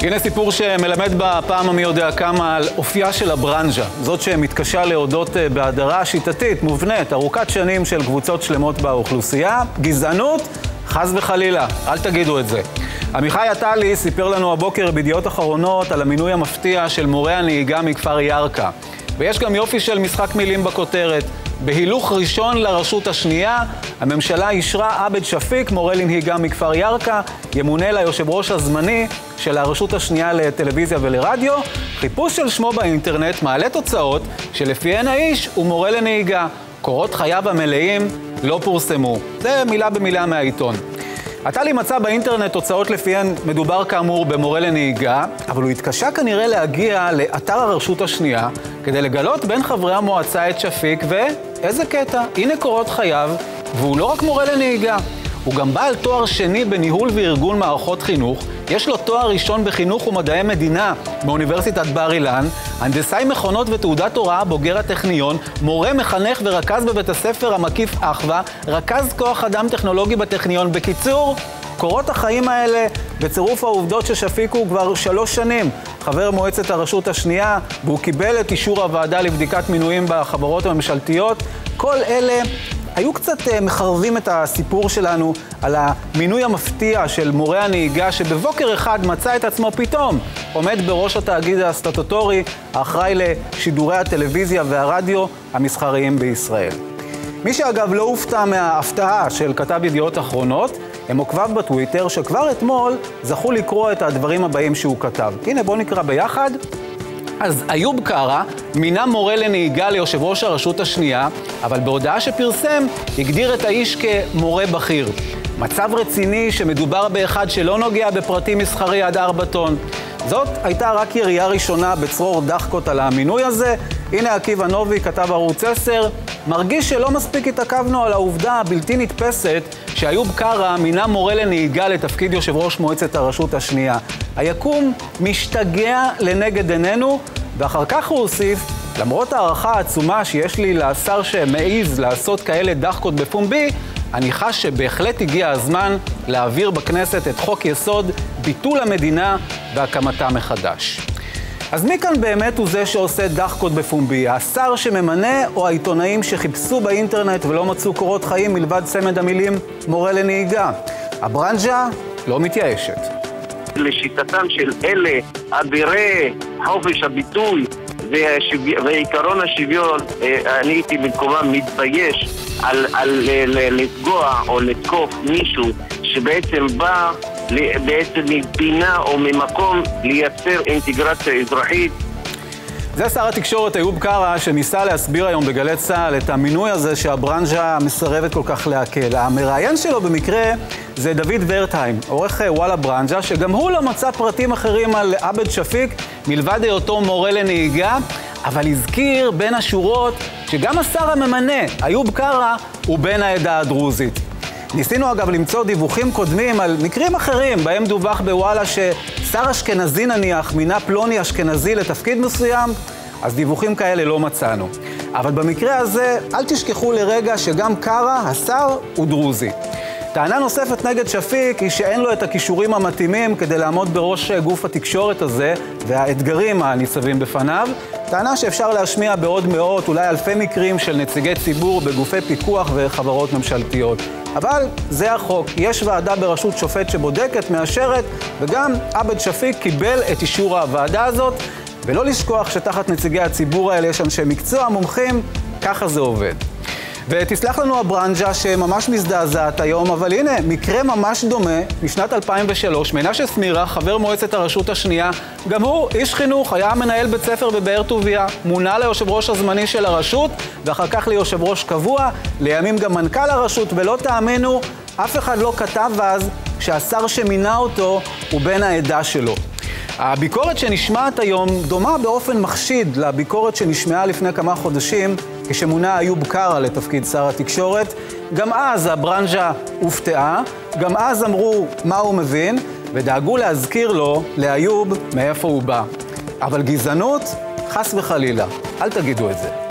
הנה סיפור שמלמד בפעם המי יודע כמה על אופייה של הברנז'ה. זאת שמתקשה להודות אה, בהדרה שיטתית, מובנית, ארוכת שנים של קבוצות שלמות באוכלוסייה. גזענות? חס וחלילה, אל תגידו את זה. עמיחי עטלי סיפר לנו הבוקר בידיעות אחרונות על המינוי המפתיע של מורה הנהיגה מכפר ירכא. ויש גם יופי של משחק מילים בכותרת. בהילוך ראשון לרשות השנייה, הממשלה אישרה עבד שפיק, מורה לנהיגה מכפר ירכא, ימונה ליושב ראש הזמני של הרשות השנייה לטלוויזיה ולרדיו. חיפוש של שמו באינטרנט מעלה תוצאות שלפיהן האיש הוא מורה לנהיגה. קורות חייו המלאים לא פורסמו. זה מילה במילה מהעיתון. עטלי מצא באינטרנט תוצאות לפיהן מדובר כאמור במורה לנהיגה, אבל הוא התקשה כנראה להגיע לאתר הרשות השנייה כדי לגלות בין חברי המועצה את שפיק, ואיזה קטע, הנה קורות חייו, והוא לא רק מורה לנהיגה, הוא גם בעל תואר שני בניהול וארגון מערכות חינוך, יש לו תואר ראשון בחינוך ומדעי מדינה מאוניברסיטת בר אילן, הנדסאי מכונות ותעודת הוראה בוגר הטכניון, מורה מחנך ורכז בבית הספר המקיף אחווה, רכז כוח אדם טכנולוגי בטכניון. בקיצור, קורות החיים האלה בצירוף העובדות ששפיק הוא כבר שלוש שנים חבר מועצת הרשות השנייה, והוא קיבל את אישור הוועדה לבדיקת מינויים בחברות הממשלתיות. כל אלה היו קצת אה, מחרבים את הסיפור שלנו על המינוי המפתיע של מורה הנהיגה שבבוקר אחד מצא את עצמו פתאום עומד בראש התאגיד הסטטוטורי האחראי לשידורי הטלוויזיה והרדיו המסחריים בישראל. מי שאגב לא הופתע מההפתעה של כתב ידיעות אחרונות, הם עוקביו בטוויטר שכבר אתמול זכו לקרוא את הדברים הבאים שהוא כתב. הנה בואו נקרא ביחד אז איוב קרא מינה מורה לנהיגה ליושב ראש הרשות השנייה, אבל בהודעה שפרסם הגדיר את האיש כמורה בכיר. מצב רציני שמדובר באחד שלא נוגע בפרטים מסחרי עד ארבע טון. זאת הייתה רק ירייה ראשונה בצרור דחקות על המינוי הזה. הנה עקיבא נובי, כתב ערוץ 10, מרגיש שלא מספיק התעכבנו על העובדה הבלתי נתפסת שאיוב קרא מינה מורה לנהיגה לתפקיד יושב ראש מועצת הרשות השנייה. היקום משתגע לנגד עינינו, ואחר כך הוא הוסיף, למרות ההערכה העצומה שיש לי לשר שמעז לעשות כאלה דחקות בפומבי, אני חש שבהחלט הגיע הזמן להעביר בכנסת את חוק יסוד ביטול המדינה והקמתה מחדש. אז מי כאן באמת הוא זה שעושה דחקות בפומבי? השר שממנה או העיתונאים שחיפשו באינטרנט ולא מצאו קורות חיים מלבד צמד המילים מורה לנהיגה? הברנז'ה לא מתייאשת. לשיטתם של אלה, אבירי חופש הביטוי ועקרון השוויון, אה, אני הייתי במקומם מתבייש על, על לפגוע או לתקוף מישהו שבעצם בא בעצם מפינה או ממקום לייצר אינטגרציה אזרחית זה שר התקשורת איוב קרא, שניסה להסביר היום בגלי צה"ל את המינוי הזה שהברנז'ה מסרבת כל כך להקל. המראיין שלו במקרה זה דוד ורטהיים, עורך אה, וואלה ברנז'ה, שגם הוא לא מצא פרטים אחרים על עבד שפיק, מלבד היותו מורה לנהיגה, אבל הזכיר בין השורות שגם השר הממנה, איוב קרא, הוא בן העדה הדרוזית. ניסינו אגב למצוא דיווחים קודמים על מקרים אחרים, בהם דווח בוואלה ששר אשכנזי נניח מינה פלוני אשכנזי לתפקיד מסוים, אז דיווחים כאלה לא מצאנו. אבל במקרה הזה, אל תשכחו לרגע שגם קארה, השר, הוא דרוזי. טענה נוספת נגד שפיק היא שאין לו את הכישורים המתאימים כדי לעמוד בראש גוף התקשורת הזה והאתגרים הניצבים בפניו. טענה שאפשר להשמיע בעוד מאות, אולי אלפי מקרים של נציגי ציבור בגופי פיקוח וחברות ממשלתיות. אבל זה החוק. יש ועדה בראשות שופט שבודקת, מאשרת, וגם עבד שפיק קיבל את אישור הוועדה הזאת. ולא לשכוח שתחת נציגי הציבור האלה יש אנשי מקצוע, מומחים, ככה זה עובד. ותסלח לנו הברנז'ה שממש מזדעזעת היום, אבל הנה, מקרה ממש דומה משנת 2003, מנשה סמירה, חבר מועצת הרשות השנייה, גם הוא איש חינוך, היה מנהל בית ספר בבאר טוביה, מונה ליושב ראש הזמני של הרשות, ואחר כך ליושב ראש קבוע, לימים גם מנכ"ל הרשות, ולא תאמינו, אף אחד לא כתב אז שהשר שמינה אותו הוא בן העדה שלו. הביקורת שנשמעת היום דומה באופן מחשיד לביקורת שנשמעה לפני כמה חודשים כשמונה איוב קרא לתפקיד שר התקשורת. גם אז הברנז'ה הופתעה, גם אז אמרו מה הוא מבין, ודאגו להזכיר לו, לאיוב, מאיפה הוא בא. אבל גזענות, חס וחלילה, אל תגידו את זה.